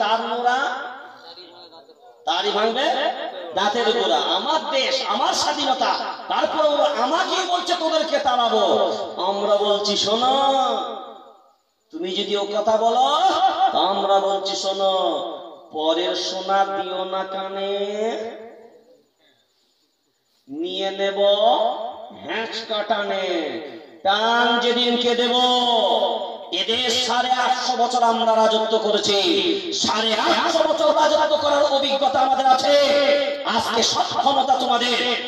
তার মোড়া তারই ভাঙবে দাঁতের গোড়া। আমার দেশ, আমার স্বাধীনতা, তারপরে বলছে, তোদেরকে তাড়াবো। আমরা বলছি, শোনো, তুমি যদি ও কথা বলো আমরা বলছি, শোনো, পরের সোনা দিও না কানে, নিয়ে নেব হ্যাঁচ কাটানে। টান যেদিনকে দেব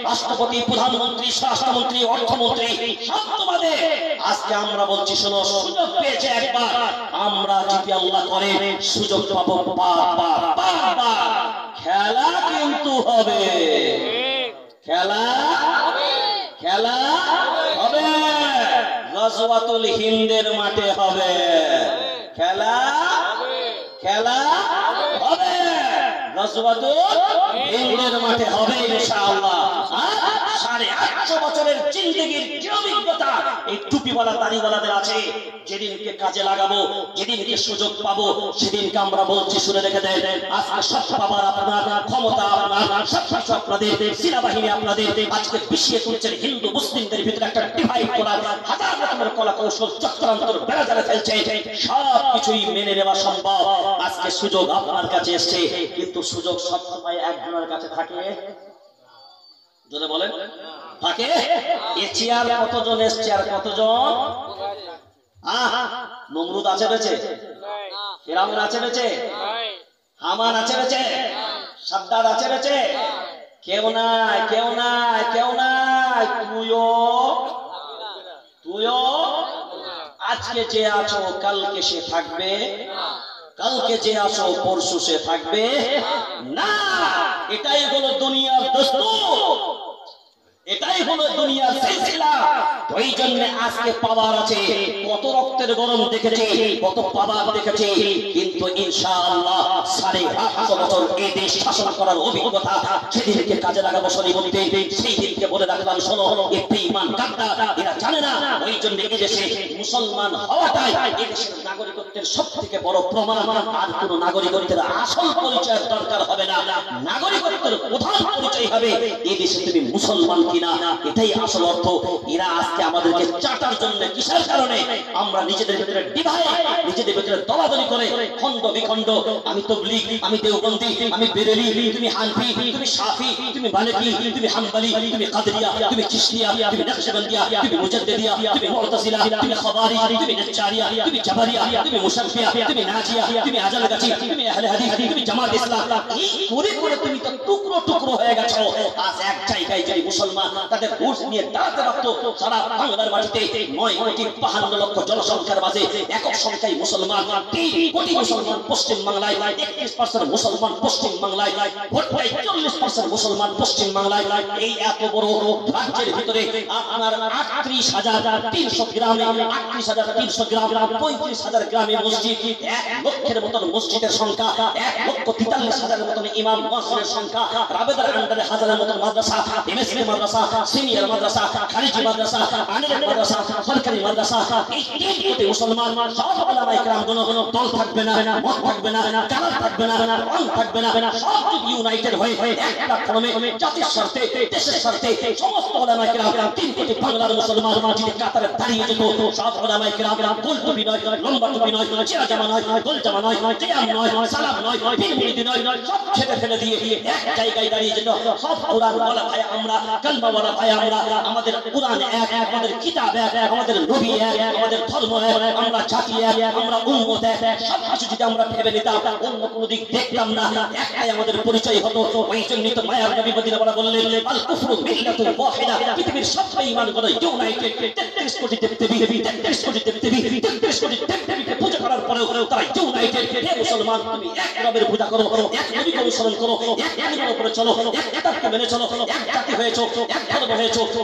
রাষ্ট্রপতি, প্রধানমন্ত্রী, স্বরাষ্ট্রমন্ত্রী, অর্থমন্ত্রী, সব তোমাদের। আজকে আমরা বলছি, শোনো, সুযোগ পেয়েছে একবার। আমরা যদি আল্লাহ করে, সুযোগ পাবো খেলা কিন্তু হবে। খেলা খেলা হবে। গজওয়াতুল হিন্দের মাঠে হবে। খেলা? খেলা? হবে। গজওয়াতুল হিন্দের মাঠে হবে ইনশাআল্লাহ। সাড়ে আটশো বছরের অভিজ্ঞতা, এই টুপিওয়ালা, দাড়িওয়ালাদের আছে। যেদিনকে কাজে লাগাবো, যেদিনকে সুযোগ পাবো, সেদিনকে আমরা বলছি, শুনে রেখে দেন হিন্দু, মুসলিমদের ভিতরে একটা কলা সব কিছুই মেনে নেওয়া সম্ভব। আজকে সুযোগ আপনার কাছে এসছে, কিন্তু সুযোগ সবসময় একজনের কাছে থাকে। যদি বলেন। থাকে এ চেয়ার কতজন এসছে আর কতজন? আহ নমরুদ আছে বেঁচে? ফেরাউন আছে বেঁচে? হামান আছে বেঁচে? সাদ্দার আছে বেঁচে? কেউ নাই কেউ নাই কেউ নাই। তুইও তুইও আজকে যে আছো কালকে সে থাকবে। কালকে যে আসো পরশু সে থাকবে। না এটাই হলো দুনিয়ার দস্তুর। এটাই হলো দুনিয়ার সিলসিলা। ওই জন্য আজকে পাওয়ার আছে, কত রক্তের গরম দেখেছি, কত পাওয়ার দেখেছি, কিন্তু ইনশাআল্লাহ সাড়ে আটশো বছর এই দেশ শাসন করার অভিজ্ঞতা সেদিনকে কাজে লাগাবো শরীবন্তে সেই দিনকে বলে রাখলাম, শোনো, এ বেঈমান গাদ্দা এরা জানে না, ওই জন্য এই দেশে মুসলমান হওয়াটাই এই দেশের নাগরিকত্বের সব থেকে বড় প্রমাণ। আর কোন নাগরিকত্বের আসল পরিচয়ের দরকার হবে না। নাগরিকত্বের হবে? এই দেশে তুমি মুসলমান কিনা? এটাই আসল অর্থ। এরা আজকে আমাদেরকে চাটার জন্য কিসের কারণে? আমরা নিজেদের ভিতরে ডিভাইড নিজেদের ভিতরে দলাদলি করে খন্ড বিখণ্ড। আমি তবলিগ, আমি দেওবন্দি, আমি বেরেলি, তুমি হানফি, তুমি শাফি, তুমি মালিকি, তুমি হাম্বলি, তুমি কাদরিয়া, তুমি চিশতিয়া, তুমি নকশবন্দিয়া, তুমি মুজাদ্দিদিয়া, তুমি মু'তাজিলা তুমি খাবারি, তুমি নচ্চারিয়া তুমি জাবারিয়া, তুমি মুশাফিয়া, তুমি নাজিয়া, তুমি আজালগাছি তুমি আহলে হাদিস, তুমি জামাত ইসলাম। এই করে করে তুমি তো টুকরো টুকরো হয়ে গেছো। আজ এক জায়গায় মুসলমান তাদের একত্রিশ মুসলমান পশ্চিম বাংলায় মুসলমান পশ্চিম বাংলায়। এই এত বড় রাজ্যের ভিতরে হাজার তিনশো গ্রামে, আটত্রিশ হাজার তিনশো গ্রাম হাজার গ্রামে মসজিদ, এক লক্ষের মতন মসজিদের সংখ্যা, এক লক্ষ তেতাল্লিশ হাজারের মতন ইমাম মসজিদের সংখ্যা হাজারের মতন মাদ্রাসা এমএসসি মাদ্রাসা সিনিয়র মাদ্রাসা, খারিজি মাদ্রাসা আনিলের মাদ্রাসা, সরকারি মাদ্রাসা, এই তিন কোটি মুসলমান সব ওলামায়ে কেরামগুলো কোনো দল থাকবে না, মত থাকবে না কালার থাকবে না রং থাকবে না, সব ইউনাইটেড হয়ে এক প্ল্যাটফর্মে জাতির স্বার্থে, দেশের স্বার্থে সমস্ত ওলামায়ে কেরাম, তিন কোটি বাংলার মুসলমান যদি কাতারে দাঁড়িয়ে যেত। সব ওলামায়ে কেরাম, গোল টুপি নয়, লম্বা টুপি নয় চেরা জামা নয় গোল জামা নয় কিয়াম নয়, সালাম নয় বিনবিদি নয়, সব ছেড়ে ফেলে দিয়ে এক জায়গায় দাঁড়িয়ে যেত। কোরআন বলা ভাই আমরা কালমা বলা ভাই আমরা আমাদের কোরআন এক, আমাদের কিতাব এক, আমাদের নবী এক, আমাদের ধর্ম এক, আমরা জাতি এক, আমরা উম্মত এক। সব কিছু যদি আমরা ভেবে নিতাম, অন্য কোনো দিক দেখতাম না, একটাই আমাদের পরিচয় হতো। ওই জন্যই তো মায়ার নবী মদিনা বলা বললেন আল কুফরু মিল্লাতুল ওয়াহিদা। পৃথিবীর সব বেঈমানগুলো ইউনাইটেড 33 কোটি দেবদেবী 33 কোটি দেবদেবী 33 কোটি দেবদেবীকে পূজা করার পরেও তারা ইউনাইটেড। হে মুসলমান, তুমি এক রবের পূজা করো, এক নবীকে অনুসরণ করো, এক কালিমার উপরে চলো, এক মেনে চলো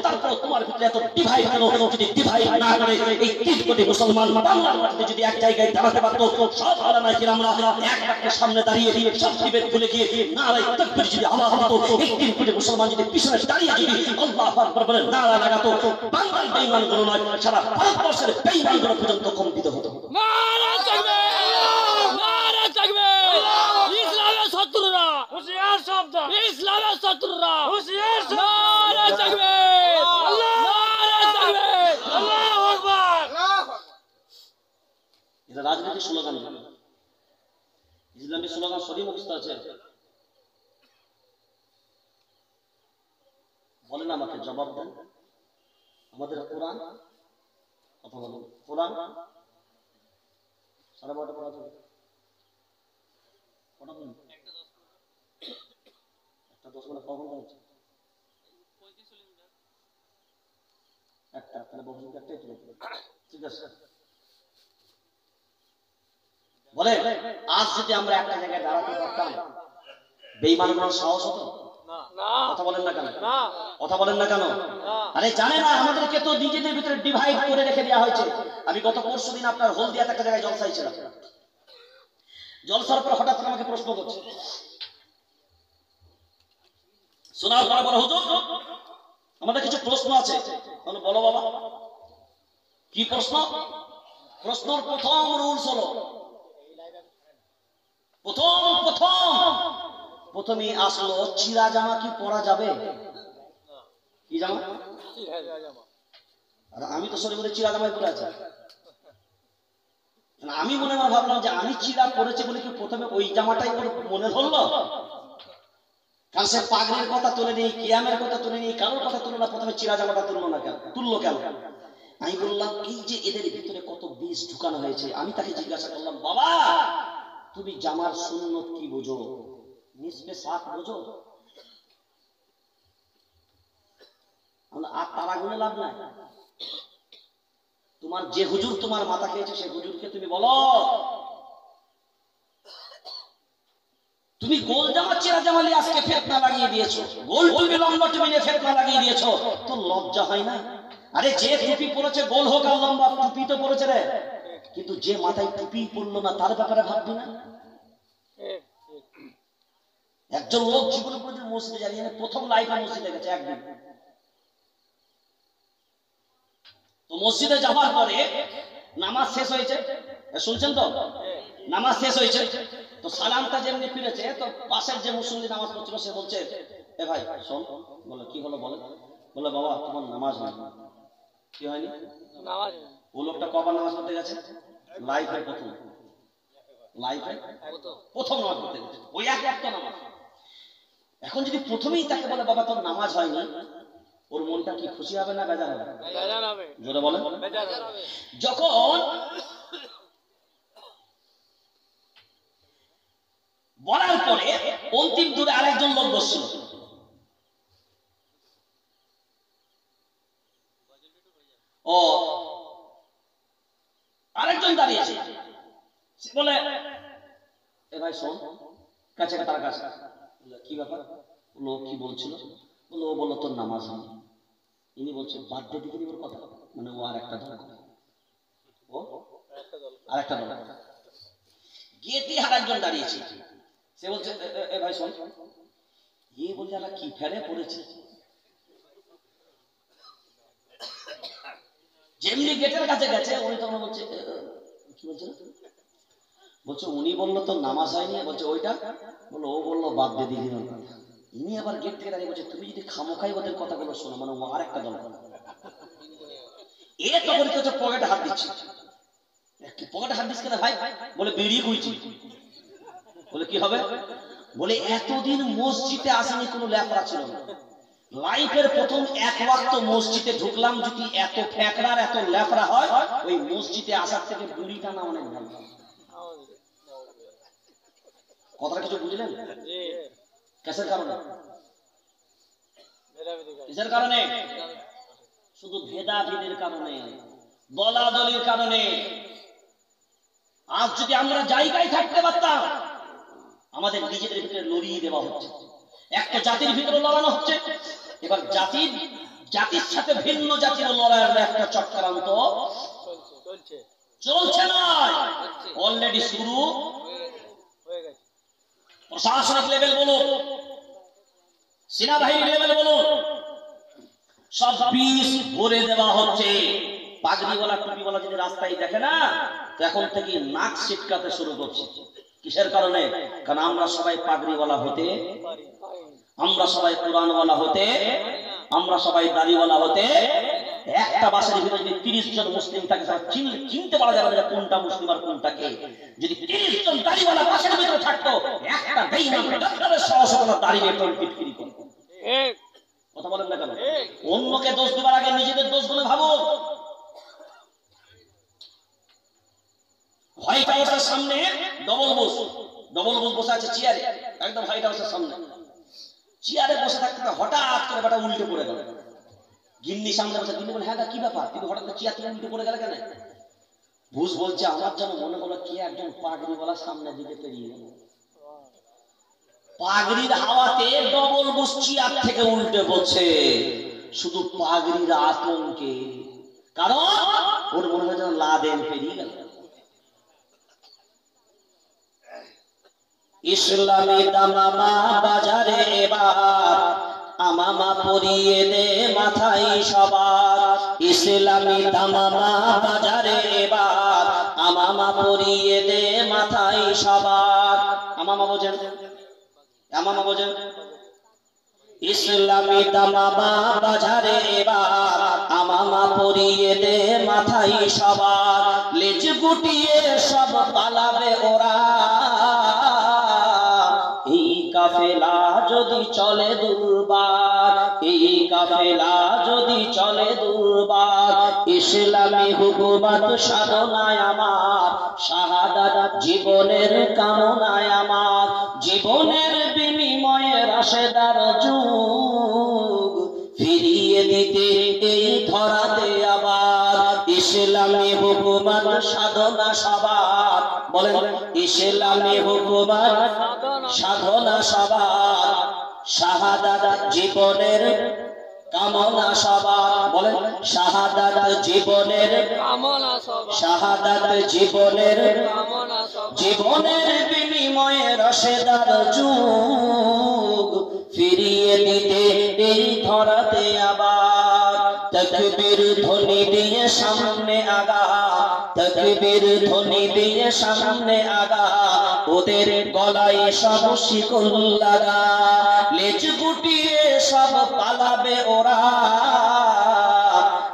তারপর তোমার ভিতরে এত যদি না করে? এই তিন কোটি মুসলমান বাংলার যদি এক জায়গায় দাঁড়াতে পারতো, সব আলামায়ে কিরামরা এক সামনে দাঁড়িয়ে দিয়ে সব বিভেদ ভুলে গিয়ে নারায় তাকবীর যদি আওয়াজ হতো এই তিন কোটি মুসলমান যদি পিছনে দাঁড়িয়ে যদি আল্লাহু আকবার বলে নারা লাগাতো নয়, সারা ভারতবর্ষের পর্যন্ত কম্পিত হতো। থাকবে হুঁশিয়ারে থাকবে। ইসলামের শত্রুরা। হুঁশিয়ার শব্দ। ইসলামের শত্রুরা। হুঁশিয়ার নারে থাকবে। নারে থাকবে। আল্লাহু আকবার। এটা রাজনীতির স্লোগান ইসলামের স্লোগান সঠিক অবস্থা আছে। বলেন আমাকে জবাব দেন। আমাদের কোরআন কথা বলুন কোরআন সারা বারোটা পড়া বলে আজ যদি আমরা একটা জায়গায় দাঁড়াতে পারতাম বেইমান সাহস হতো? কথা বলেন না কেন? আরে না, আমাদেরকে তো নিজেদের ভিতরে করে রেখে দেওয়া হয়েছে। আমি গত পরশু দিন আপনার হলদিয়াতে একটা জায়গায় জলসাই ছিলাম। জলসার পর হঠাৎ করে আমাকে প্রশ্ন করছে। শোনার পরে বলে হুজুর আমাদের কিছু প্রশ্ন আছে। বলো বলো বাবা কি প্রশ্ন? প্রশ্নর প্রথম রুলস হলো প্রথম প্রথম প্রথমে আসলো চিরা জামা কি পরা যাবে? কি জামা? আর আমি তো শরীর চিরা জামাই পরে আছি। আমি মনে মনে ভাবলাম যে আমি চিরা পরেছি বলে কি প্রথমে ওই জামাটাই ওর মনে ধরলো? কারণ সে পাগড়ির কথা তুলে নেই কিয়ামের কথা তুলে নেই কারোর কথা তুলে না, প্রথমে চিরা জামাটা তুললো না কেন? তুললো কেন? আমি বললাম, এই যে এদের ভিতরে কত বিষ ঢুকানো হয়েছে, আমি তাকে জিজ্ঞাসা করলাম, বাবা, তুমি জামার সুন্নত কি বোঝো? নিসবে সাত বোঝো? আর তারা গুনে লাভ নাই। তোমার যে হুজুর তোমার মাথা খেয়েছে, সে হুজুরকে তুমি বলো। তুমি গোল জামা, চেরা জামা নিয়ে আজকে ফেতনা লাগিয়ে দিয়েছ। গোল টুপি নিয়ে ফেতনা লাগিয়ে দিয়েছ। তো লজ্জা হয় না? আরে যে টুপি গোল হোক আর লম্বা, টুপি তো পরেছে রে। কিন্তু যে মাথায় টুপি পরলো না, তার ব্যাপারে ভাববি না? একজন লোক জীবনে মসজিদে মানে প্রথম লাইফে মসজিদে গেছে, একদিন। তো মসজিদে যাওয়ার পরে নামাজ শেষ হয়েছে। শুনছেন তো? নামাজ শেষ হয়েছে। তো সালামটা যেমনি ফিরেছে তো পাশের যে মুসল্লি নামাজ পড়ছিল সে বলছে এ ভাই শোন বলে কি হলো বলে বলে বাবা তোমার নামাজ হয় কি হয়নি? ও লোকটা কবার নামাজ পড়তে গেছে? লাইফে প্রথম। লাইফে প্রথম। নামাজ পড়তে গেছে। ওই এক একটা নামাজ। এখন যদি প্রথমেই তাকে বলে বাবা তোর নামাজ হয়নি ওর মনটা কি খুশি হবে না বেজার হবে? জোরে বলেন। যখন বলার পরে অন্তিম দূরে আরেকজন লোক বসছিল ও আরেকজন দাঁড়িয়েছে সে বলে এ ভাই শোন কাছে তার কাছে কি ব্যাপার? "ও কি বলছিল? বলল ও বলল তোর নামাজ হয় ইনি বলছে বাদ দিয়ে দিকে কথা। মানে ও আর একটা দল ও? আর একটা দল। গেটে আর একজন দাঁড়িয়েছে। সে বলছে "এ- ভাই শোন। এ বলছে আমরা কি ফেরে পড়েছে? যেমনি গেটের কাছে গেছে উনি তখন বলছে "এ, এ, কি বলছে বলছে উনি বলল তো নামাজ হয়নি। বলছে ওইটা? বলল ও বলল বাদ দিয়ে দিলি ইনি আবার গেট থেকে দাঁড়িয়ে বলছে, তুমি যদি খামোখাই ওদের কথাগুলো শোনো মানে ও আর একটা দল এ তখন কি হচ্ছে? পকেটে হাত দিচ্ছে। পকেটে হাত দিচ্ছে ভাই? বলে, বেরিয়ে কুইছি বলে, কি হবে? বলে, এতদিন মসজিদে আসেনি, কোনো লেপড়া ছিল না। লাইফের প্রথম এক ওয়াক্ত মসজিদে ঢুকলাম, যদি এত ফ্যাকড়ার, এত লেফড়া হয়, ওই মসজিদে আসার থেকে বুড়ি টানা অনেক ভালো। কথাটা কিছু বুঝলেন? কিসের কারণে? কিসের কারণে? শুধু ভেদাভেদের কারণে দলাদলির কারণে। আজ যদি আমরা জায়গায় থাকতে পারতাম আমাদের নিজেদের ভিতরে লড়িয়ে দেওয়া হচ্ছে। একটা জাতির ভিতরে লড়ানো হচ্ছে। এবার জাতির জাতির সাথে ভিন্ন জাতির লড়াইয়ের একটা চক্রান্ত চলছে। না অলরেডি শুরু। প্রশাসনিক লেভেল বলুন। সেনাবাহিনী লেভেল বলুন। সব বিষ ভরে দেওয়া হচ্ছে। পাগড়িওয়ালা, টুপিওয়ালা যদি রাস্তায় দেখে না এখন থেকে নাক ছিটকাতে শুরু করছে। কিসের কারণে? কারণ আমরা সবাই পাগড়িওয়ালা হতে আমরা সবাই কোরআনওয়ালা হতে আমরা সবাই দাড়িওয়ালা হতে একটা বাসের ভিতরে যদি তিরিশ জন মুসলিম থাকে চিনতে পারা যাবে কোনটা মুসলিম আর কোনটাকে যদি তিরিশ জন দাড়িওয়ালা বাসের ভিতরে থাকতো একটা বেইমান ডাক্তারের সাহস হতো না টোল পিটকিরি করতো। কথা বলেন না কেন? অন্যকে দোষ দেবার আগে নিজেদের দোষগুলো ভাবো। হোয়াইট হাউসের সামনে ডবল বোস ডবল বোস বসে আছে চেয়ারে একদম হোয়াইট হাউসের সামনে। চেয়ারে বসে থাকতে হঠাৎ করে বেটা উল্টে পড়ে গেল। গিন্নি সামনে বসে গিন্নি বলে হ্যাঁ কি ব্যাপার? তুমি হঠাৎ করে চেয়ার থেকে উল্টে পড়ে গেলে কেন? বুঝ বলছে আমার যেন মনে হলো কি একজন পাগড়ি বলা সামনের দিকে পেরিয়ে গেল। পাগড়ির হাওয়াতে ডবল বুস চেয়ার থেকে উল্টে পড়ছে শুধু পাগড়ির আতঙ্কে। কারণ ওর মনে হয় যেন লাদেন পেরিয়ে গেল। ইসলামী দামামা বাজারে এবার আমামা পরিয়ে দে মাথায় সবার। ইসলামী দামামা বাজারে এবার আমামা পরিয়ে দে মাথায় সবার। আমামা বোঝেন আমামা বোঝেন ইসলামী দামামা বাজারে এবার আমামা পরিয়ে দে মাথায় সবার। লেজ গুটিয়ে সব পালাবে ওরা। কাফেলা যদি চলে দুর্বার, এই কাফেলা যদি চলে দুর্বার, ইসলামী হুকুমত সাধনায় আমার, শাহাদাত জীবনের কামনায় আমার, জীবনের বিনিময়ে রাশেদার যুগ ফিরিয়ে দিতে এই ধরাতে আবার, ইসলামী হুকুমত সাধনা সবার বলেন ইসলামী হুকুমত সাধনা সবার শাহাদাত জীবনের কামনা সবার বলেন শাহাদাত জীবনের কামনা শাহাদাত জীবনের কামনা জীবনের বিনিময়ে রসেদার যুগ ফিরিয়ে দিতে এই ধরাতে আবার তকবীর ধ্বনি দিয়ে সামনে আগা। তকবীর ধ্বনি দিয়ে সামনে আগা। ওদের গলায় সব শিকল লাগা। লেজ গুটিয়ে সব পালাবে ওরা।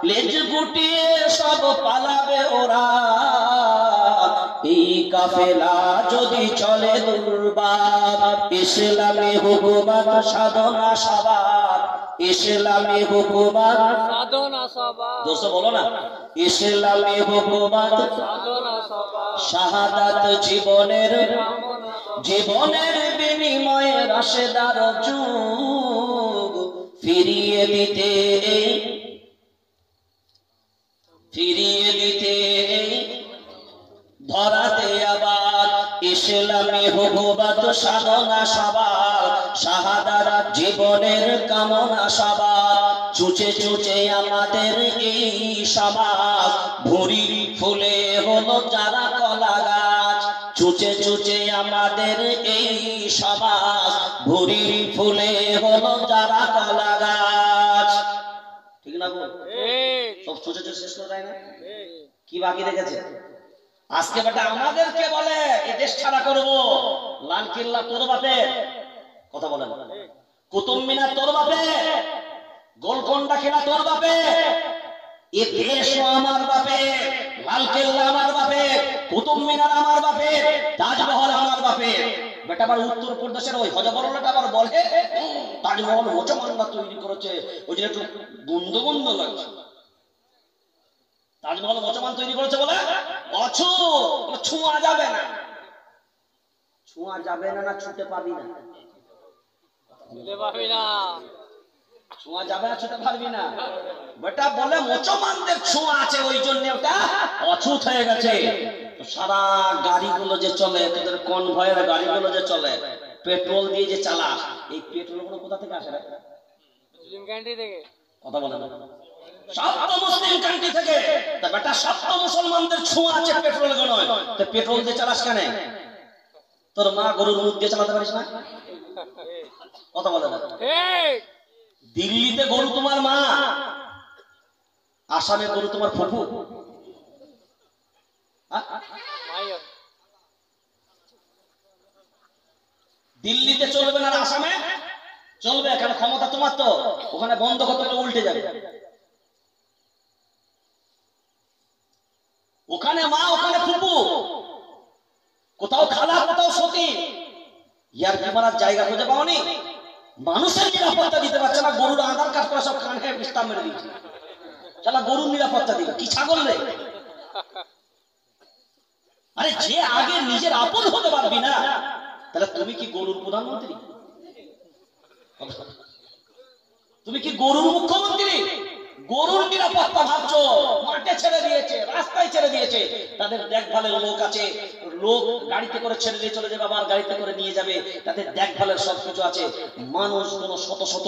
লেজ গুটিয়ে সব পালাবে ওরা। এই কাফেলা যদি চলে দুর্বার, ইসলামী হুকুমত সাধনা সবার। ইসলামী হুকুমত। বলো না। ইসলামী হুকুমত। শাহাদাত জীবনের জীবনের বিনিময়ে রাশেদার যুগ ফিরিয়ে দিতে। ফিরিয়ে দিতে। ধরাতে আবার ইসলামী হুকুমত সাধনা সবার শাহাদার জীবনের কামনা সবার। চুচে চুচে আমাদের এই সমাজ। ভুরি ফুলে হলো চারা কলা গাছ। চুচে চুচে আমাদের এই সমাজ। ভুরি ফুলে হলো চারা কলা গাছ। ঠিক না সব চুচে চুচে শেষ করে না? কি বাকি রেখেছে? আজকে বেটা আমাদেরকে বলে, এ দেশ ছাড়া করব। লাল কিল্লা তোর বাপে কথা বলে না কুতুব মিনার তোর বাপে, গোলকন্ডা খেলা তোর বাপে আমার বাপে লাল কেল্লা আমার বাপে, কুতুব মিনার আমার বাপে, তাজমহল আমার বাপে। বেটা আবার উত্তর প্রদেশের ওই হজবরলটা আবার বলে, তাজমহল তৈরি করেছে। ওই জন্য একটু লাগছে। তাজমহল মুসলমান তৈরি করেছে বলে? অছু ছোঁয়া যাবে না। ছোঁয়া যাবে না না, ছুটে পাবি না। ছোঁয়া যাবে না ছুটে পারবি না। বেটা বলে মুসলমানদের ছোঁয়া আছে ওই জন্য ওটা অছুত হয়ে গেছে। সারা গাড়িগুলো যে চলে তোদের কনভয়ের গাড়িগুলো যে চলে পেট্রোল দিয়ে যে চালাস এই পেট্রোলগুলো কোথা থেকে আসে কথা বলে না। সপ্ত মুসলিম কান্ট্রি থেকে। তা বেটা সপ্ত মুসলমানদের ছোঁয়া আছে পেট্রোল নয় তো পেট্রোল দিয়ে চালাস কেন? তোর মা গরুর মুখ দিয়ে চালাতে পারিস না? কথা বলে না। দিল্লিতে গরু তোমার মা আসামে গরু তোমার ফুফু। দিল্লিতে চলবে না আসামে? চলবে এখানে ক্ষমতা তোমার তো। ওখানে বন্ধ করতে উল্টে যাবে। ওখানে মা ওখানে ফুপু কোথাও খালা কোথাও সতী। ইয়ার জায়গা খুঁজে পাওনি? মানুষের নিরাপত্তা দিতে পারছে না, গরুর আধার কার্ড করে সব কানে বিস্তার মেরে দিচ্ছে। চালা গরুর নিরাপত্তা দিবে, কি ছাগল রে? আরে যে আগে নিজের আপন হতে পারবি না, তাহলে তুমি কি গরুর প্রধানমন্ত্রী? তুমি কি গরুর মুখ্যমন্ত্রী? গরুর নিরাপত্তা ভাবছ, মাঠে ছেড়ে দিয়েছে, রাস্তায় ছেড়ে দিয়েছে, তাদের দেখভালের লোক আছে, লোক গাড়িতে করে ছেড়ে দিয়ে চলে যাবে, আবার গাড়িতে করে নিয়ে যাবে, তাদের দেখভালের সবকিছু আছে। মানুষ কোন শত শত,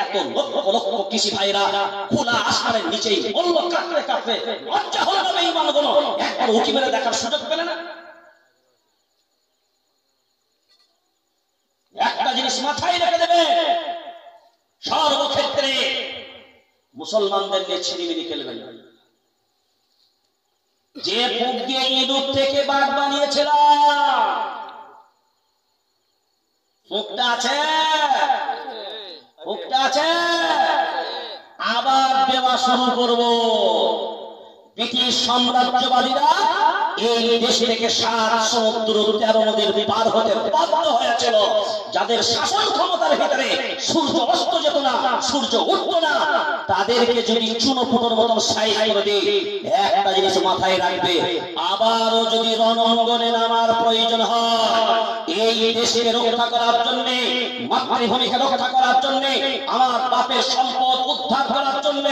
এত লক্ষ লক্ষ কৃষি ভাইরা খোলা আসমানের নিচেই বলল কাঁপড়ে কাঁপড়ে লজ্জা হলো না এই মানুষগুলো একবার উকি মেরে দেখার সুযোগ পেলে না? একটা জিনিস মাথায় রেখে দেবে, সর্বক্ষেত্রে মুসলমানদের নিয়ে ছিনিমিনি খেলবেন না। যে ফুক দিয়ে ইঁদুর থেকে বাঘ বানিয়েছিলাম ফুকটা আছে ফুকটা আছে আবার দেওয়া শুরু করব ব্রিটিশ সাম্রাজ্যবাদীরা এই দেশ থেকে সমুদ্র তেরো নদীর পার হতে বাধ্য হয়েছিল। যাদের শাসন ক্ষমতার ভিতরে সূর্য অস্ত যেত না, সূর্য না, তাদেরকে যদি মতন একটা জিনিস মাথায় রাখবে, আবারও যদি রণাঙ্গনে নামার প্রয়োজন হয়, এই দেশকে রক্ষা করার জন্য, মাতৃভূমিকে রক্ষা করার জন্য, আমার বাপের সম্পদ উদ্ধার করার জন্য,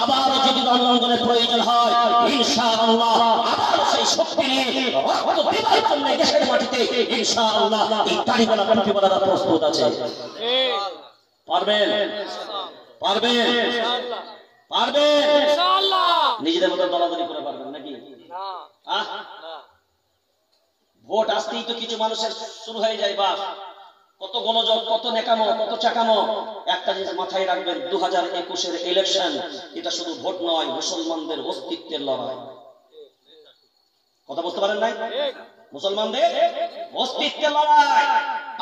আবারও যদি রণাঙ্গনের প্রয়োজন হয়, ইনশাআল্লাহ, আবার সেই শক্তি নিয়ে রক্ত দেবার জন্য দেশের মাটিতে ইনশাআল্লাহ এই দাড়িওয়ালা টুপিওয়ালারা প্রস্তুত আছে। পারবেন? পারবেন? পারবেন? নিজেদের মতো দলাদলি করে পারবেন নাকি? না। আহ? না ভোট আসতেই তো কিছু মানুষের শুরু হয়ে যায় বাস। কত গণযোগ কত নেকামো কত চাকামো। একটা জিনিস মাথায় রাখবেন দু হাজার একুশের ইলেকশন এটা শুধু ভোট নয় মুসলমানদের অস্তিত্বের লড়াই। কথা বুঝতে পারেন নাই? মুসলমানদের অস্তিত্বের লড়াই।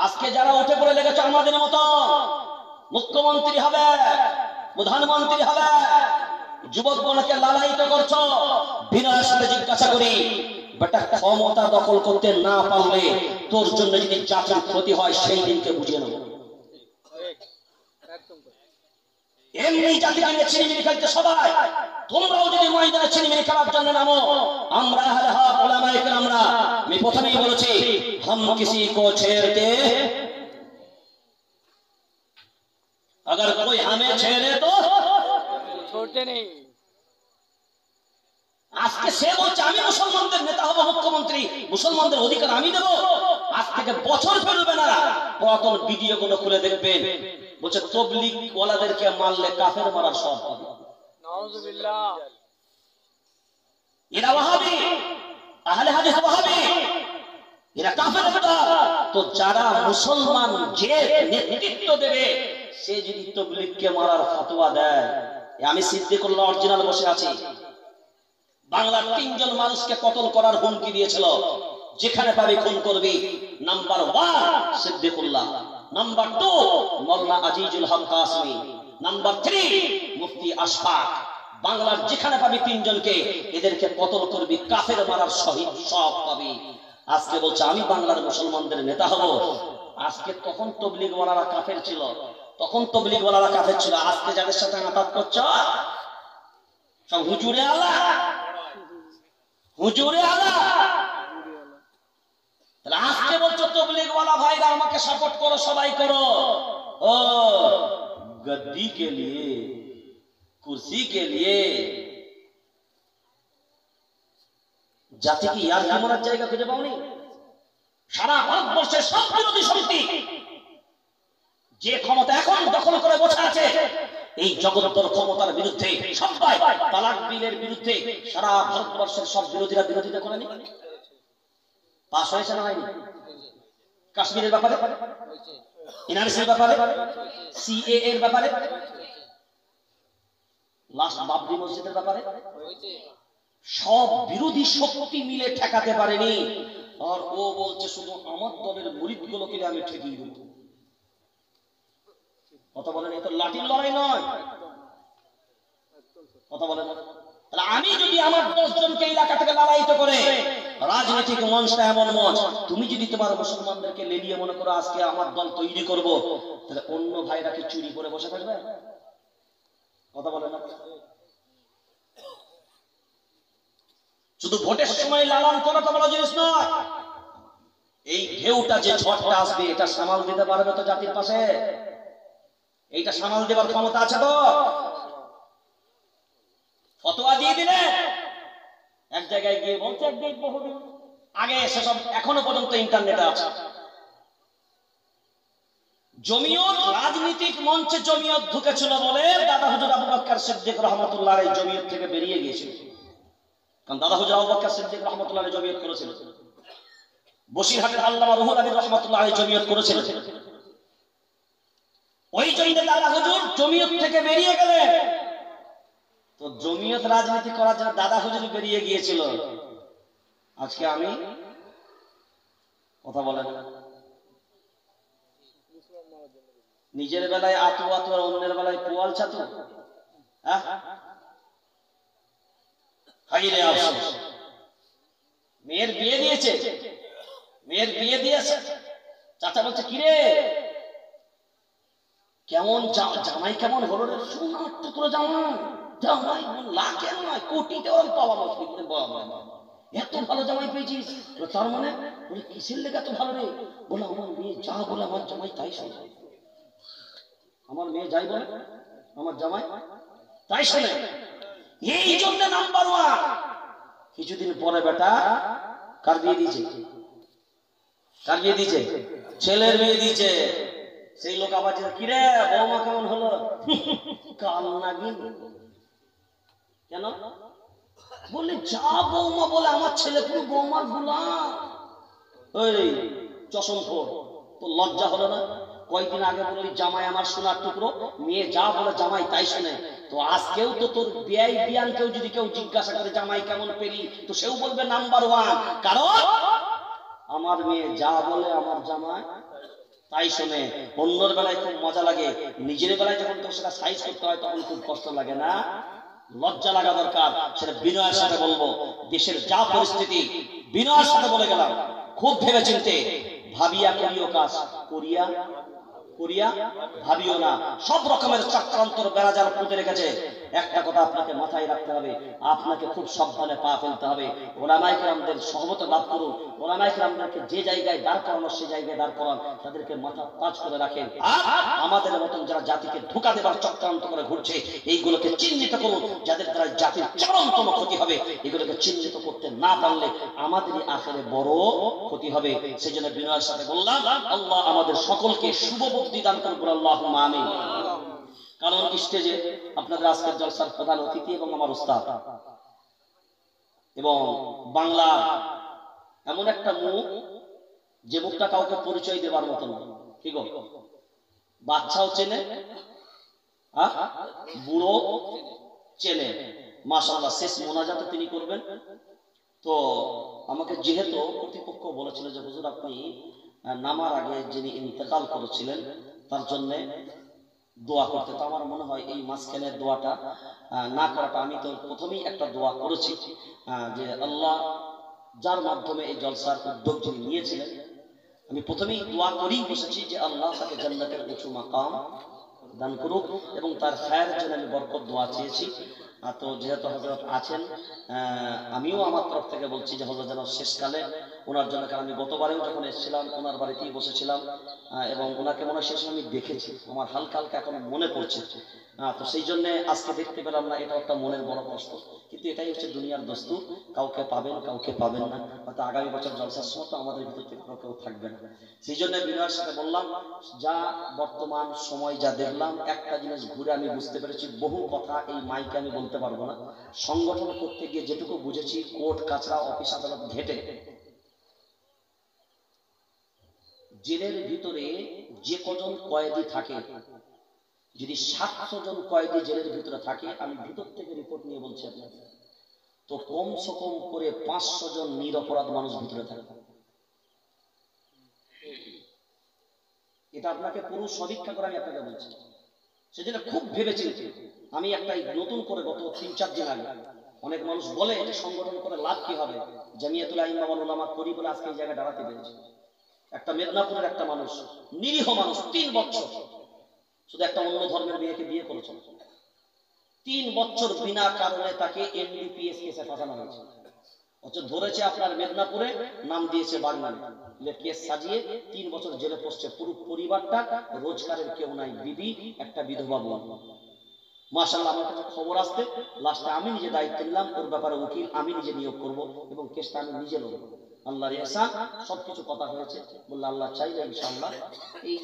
আজকে যারা উঠে পড়ে লেগেছে আমাদের মতো, মুখ্যমন্ত্রী হবে, প্রধানমন্ত্রী হবে যুবকগণকে লালায়িত করছ, বিনয়ের সাথে জিজ্ঞাসা করি, বেটা ক্ষমতা দখল করতে না পারলে তোর জন্য যদি জাতির ক্ষতি হয়, সেই দিনকে বুঝিয়ে নেব ঠিক একদম ঠিক। এমনি জাতিকে নিয়ে ছিনিমিনি খেলতে সবাই তোমরাও যদি ময়দানে ছিনিমিনি খেলার জন্য নামো আমরা আহলে হক ওলামায়ে কেরামরা আমি প্রথমেই বলেছি हम किसी को छेड़ते अगर कोई हमें छेड़े तो छोड़ते नहीं আজকে সে বলছে আমি মুসলমানদের নেতা হবো মুখ্যমন্ত্রী মুসলমানদের অধিকার আমি দেব আজ থেকে বছর ফেরবে না পুরাতন ভিডিও গুলো খুলে দেখবেন বলছে তবলিক ওয়ালাদেরকে মারলে কাফের মারার সব হবে। এরা ওয়াহাবি। আহলে হাদিস ওয়াহাবি। এরা কাফের তো যারা মুসলমান যে নেতৃত্ব দেবে সে যদি তবলিগকে মারার ফতোয়া দেয় আমি সিদ্দিকুল্লাহ অরিজিনাল বসে আছি। বাংলার তিনজন মানুষকে কতল করার হুমকি দিয়েছিল যেখানে পাবি খুন করবি। Number one Siddiqullah. Number two Maulana Azizul Haque Qasmi number three Mufti Ashfaq বাংলার যেখানে পাবি তিনজনকে, এদেরকে কতল করবি, কাফের মারার শহীদ সব পাবি। আজকে বলছে, আমি বাংলার মুসলমানদের নেতা হব। আজকে তখন তবলিগ ওয়ালারা কাফের ছিল। তখন তবলিগ ওয়ালারা কাফের ছিল। আজকে যাদের সাথে আঘাত করছ? সব হুজুরে আল্লাহ। হুজুরে আল্লাহ তাহলে আজকে বলছো তবলিগ ওয়ালা ভাইরা, আমাকে সাপোর্ট করো, সবাই করো। ও, গদ্দি কে লিয়ে, কুর্সি কে লিয়ে, জাতি কি ইয়ার কামনার জায়গা খুঁজে পাওনি? সারা ভারতবর্ষের সব বিরোধী শক্তি যে ক্ষমতা এখন দখল করে বসে আছে, এই জগত্তর ক্ষমতার বিরুদ্ধে সবাই তালাক বিলের বিরুদ্ধে সারা ভারতবর্ষের সব বিরোধীরা বিরোধিতা করেনি? পাশ হয়েছে না হয়নি? কাশ্মীরের ব্যাপারে হয়েছে এনআরসির ব্যাপারে সিএ এর ব্যাপারে লাস্ট বাবরি মসজিদের ব্যাপারে, সব বিরোধী শক্তি মিলে ঠেকাতে পারেনি। আর ও বলছে, শুধু আমার দলের মুরিদ গুলোকে আমি ঠেকিয়ে দেবো। কথা বলেন এই তো লাঠির লড়াই নয়। কথা বলেন আমি যদি আমার দশ জনকে এলাকা থেকে লালায়িত করে রাজনৈতিক মঞ্চটা এমন মঞ্চ? তুমি যদি তোমার মুসলমানদেরকে লেলিয়ে মনে করো আজকে আমার দল তৈরি করব, তাহলে অন্য ভাইরা কি চুরি করে বসে থাকবে? কথা বলেন না শুধু ভোটের সময় লালন করা তো বড় জিনিস নয়। এই ঢেউটা যে ঝড়টা আসবে, এটা সামাল দিতে পারবে তো জাতির পাশে? এইটা সামাল দেবার ক্ষমতা আছে তো? ফতোয়া দিয়ে দিলে? এক জায়গায় গিয়ে বলছে একদিন বহুদিন আগে সেসব এখনও পর্যন্ত ইন্টারনেটে আছে। জমিয়ত রাজনীতিক মঞ্চে জমিয়ত ঢুকেছিল বলে দাদা হুজুর আবু বকর সিদ্দিক রহমতুল্লাহ এই জমিয়ত থেকে বেরিয়ে গিয়েছিল। কারণ দাদা হুজুর আবু বকর সিদ্দিক রহমতুল্লাহ জমিয়ত করেছিল। বসিরহাটের আল্লামা রুহুল আমিন রহমতুল্লাহ জমিয়ত করেছিল। ওই জন্য দাদা হুজুর জমিয়ত থেকে বেরিয়ে গেলেন। তো জমিয়ত রাজনীতি করার জন্য দাদা হুজুর বেরিয়ে গিয়েছিল। আজকে আমি কথা বলেন। নিজের বেলায় আতু আতু আর অন্যের বেলায় পোয়াল ছাতু? হ্যাঁ? মেয়ের বিয়ে দিয়েছে। মেয়ের বিয়ে দিয়েছে। চাচা বলছে, কিরে? কেমন জামাই কেমন হলো রে? সোনার টুকরো জামাই? জামাই লাখের নয় কোটিতে ওরম পাওয়া মুশকিল করে বাবা। এত ভালো জামাই পেয়েছিস। বলে, তার মানে? বলে কিসের লেগে এত ভালো রে? বলে আমার মেয়ে যা বলে আমার জামাই তাই শোনে। আমার মেয়ে যাই বলে আমার জামাই তাই শোনে। এই জন্য নাম্বার ওয়ান কিছুদিন পরে বেটা কার বিয়ে দিয়েছে? কার বিয়ে দিয়েছে? ছেলের বিয়ে দিয়েছে। সেই লোক আবার কিরে বৌমা কেমন হলো? কাল নাগিন। কেন? বলে যা বৌমা বলে, আমার ছেলে পুরো বৌমার গুলাম। ওই চশম খোর তো লজ্জা হলো না? কয়েকদিন আগে বললি, জামাই আমার সোনার টুকরো, মেয়ে যা বলে জামাই তাই শুনে। তো আজকেও তো তোর বিয়াই বিয়ান কেউ যদি কেউ জিজ্ঞাসা করে, জামাই কেমন পেলি? তো সেও বলবে, নাম্বার ওয়ান। কারণ আমার মেয়ে যা বলে আমার জামাই তাই শুনে। অন্যর বেলায় খুব মজা লাগে। নিজের বেলায় যখন তোর সেটা সাইজ করতে হয়, তখন খুব কষ্ট লাগে না? লজ্জা লাগা দরকার, সেটা বিনয়ের সাথে বলব। দেশের যা পরিস্থিতি, বিনয়ের সাথে বলে গেলাম। খুব ভেবে চিনতে ভাবিয়া করিও কাজ, করিয়া করিয়া ভাবিও না। সব রকমের চক্রান্তর বেড়াজাল পুঁতে রেখেছে। একটা কথা আপনাকে মাথায় রাখতে হবে, আপনাকে খুব সাবধানে পা ফেলতে হবে। ওলামাই কেরামদের সহমত লাভ করুন। ওলামাই কেরামদেরকে যে জায়গায় দাঁড় করানো, সে জায়গায় দাঁড় করান। তাদেরকে মাথা তাজ করে রাখেন। আমাদের মতন যারা জাতিকে ধোকা দেবার চক্রান্ত করে ঘুরছে, এইগুলোকে চিহ্নিত করুন, যাদের দ্বারা জাতির চরমতম ক্ষতি হবে। এগুলোকে চিহ্নিত করতে না পারলে আমাদেরই আখেরে বড় ক্ষতি হবে। সেই জন্য বিনয়ের সাথে বললাম, আল্লাহ আমাদের সকলকে শুভ বুদ্ধি দান করুন আল্লাহ আমিন। কারণ স্টেজে আপনাদের আজকের জলসার প্রধান অতিথি এবং আমার উস্তাদ এবং বাংলা এমন একটা মুখ যে মুখটা কাউকে পরিচয় দেবার মতো না। কি গো? বাচ্চাও চেনে বুড়ো চেনে। মাসাল্লাহ শেষ মোনাজাত তিনি করবেন। তো আমাকে যেহেতু কর্তৃপক্ষ বলেছিল যে, হুজুর, আপনি নামার আগে যিনি ইন্তেকাল করেছিলেন, তার জন্যে দোয়া করতে। তো আমার মনে হয় এই মাঝখানের দোয়াটা না করাটা আমি তো প্রথমেই একটা দোয়া করেছি যে আল্লাহ যার মাধ্যমে এই জলসার উদ্যোগ যিনি নিয়েছিলেন, আমি প্রথমেই দোয়া করেই বসেছি যে আল্লাহ তাকে জান্নাতের উঁচু মাকাম দান করুক এবং তার খায়ের জন্য আমি বরকত দোয়া চেয়েছি। তো যেহেতু হজরত আছেন আমিও আমার তরফ থেকে বলছি যে হজরত যেন শেষকালে ওনার জন্য কারণ আমি গতবারেও যখন এসেছিলাম, ওনার বাড়িতেই বসেছিলাম এবং ওনাকে মনে হয় আমি দেখেছি। আমার হালকা হালকা এখন মনে পড়ছে। তো সেই জন্য আজকে দেখতে পেলাম না এটা একটা মনের বড় কষ্ট কিন্তু এটাই হচ্ছে দুনিয়ার দস্তু কাউকে পাবেন কাউকে পাবেন না। হয়তো আগামী বছর জলসার সময় তো আমাদের ভিতর থেকে কেউ কেউ থাকবে না। সেই জন্য বিনয়ের সাথে বললাম, যা বর্তমান সময় যা দেখলাম, একটা জিনিস ঘুরে আমি বুঝতে পেরেছি, বহু কথা এই মাইকে আমি বলতে পারব না। সংগঠন করতে গিয়ে যেটুকু বুঝেছি, কোর্ট, কাছড়া, অফিস, আদালত, ঘেটে জেলের ভিতরে যে কজন কয়েদি থাকে, যদি সাতশো জন কয়েদি জেলের ভিতরে থাকে, আমি ভিতর থেকে রিপোর্ট নিয়ে বলছি আপনাকে, তো কমসে কম করে পাঁচশো জন নিরপরাধ মানুষ ভিতরে থাকে এটা আপনাকে পুরো সদীক্ষা করে আমি আপনাকে বলছি। সেজন্য খুব ভেবেছি আমি একটা নতুন করে গত তিন চার দিন আগে অনেক মানুষ বলে সংগঠন করে লাভ কি হবে? জামিয়াতুল আইমা ওয়াল উলামা করি বলে আজকে এই জায়গায় দাঁড়াতে পেরেছি। একটা মেদিনীপুরের একটা মানুষ, নিরীহ মানুষ, তিন বছর শুধু একটা অন্য ধর্মের মেয়েকে বিয়ে করেছেন। তিন বছর বিনা কারণে তাকে এনডিপিএস কেসে ফাঁসানো হয়েছে। অথচ ধরেছে আপনার মেদিনীপুরে নাম দিয়েছে বাগনান। কেস সাজিয়ে তিন বছর জেলে পড়ছে পুরো পরিবারটা, রোজগারের কেউ নাই। বিবি, একটা বিধবা বোন। মাশাল্লাহ আমার কাছে খবর আসতে লাস্টে আমি নিজে দায়িত্ব নিলাম, ওর ব্যাপারে উকিল, আমি নিজে নিয়োগ করব এবং কেসটা আমি নিজে লড়ব। আল্লাহর এহসান, সবকিছু কথা হয়েছে। বললে, আল্লাহ চাইলে ইনশাআল্লাহ এই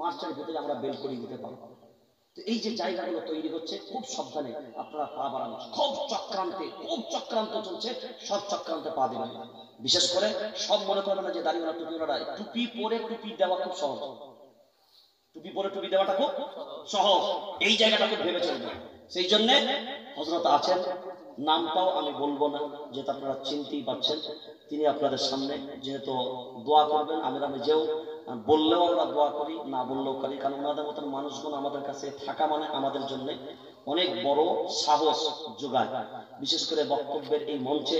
মাসটার ভিতরে আমরা বেল করে দিতে পারব। তো এই যে জায়গাগুলো তৈরি হচ্ছে, খুব সাবধানে আপনারা পা বাড়ানো খুব চক্রান্তে, খুব চক্রান্ত চলছে, সব চক্রান্তে পা দেবেন বিশেষ করে সব মনে করবেন না যে দাঁড়িয়ে টুপি ওরা টুপি পরে টুপি দেওয়া খুব সহজ। টুপি পরে টুপি দেওয়াটা খুব সহজ। এই জায়গাটা খুব ভেবে চলবে সেই জন্য হজরত আছেন নামটাও আমি বলব না, যেহেতু আপনারা চিনতেই পারছেন, তিনি আপনাদের সামনে যেহেতু দোয়া করবেন আমি যেও বললেও আমরা দোয়া করি, না বললেও করি, কারণ ওনাদের মতন মানুষগুলো আমাদের কাছে থাকা মানে আমাদের জন্য অনেক বড় সাহস যোগায়। বিশেষ করে বক্তব্যের এই মঞ্চে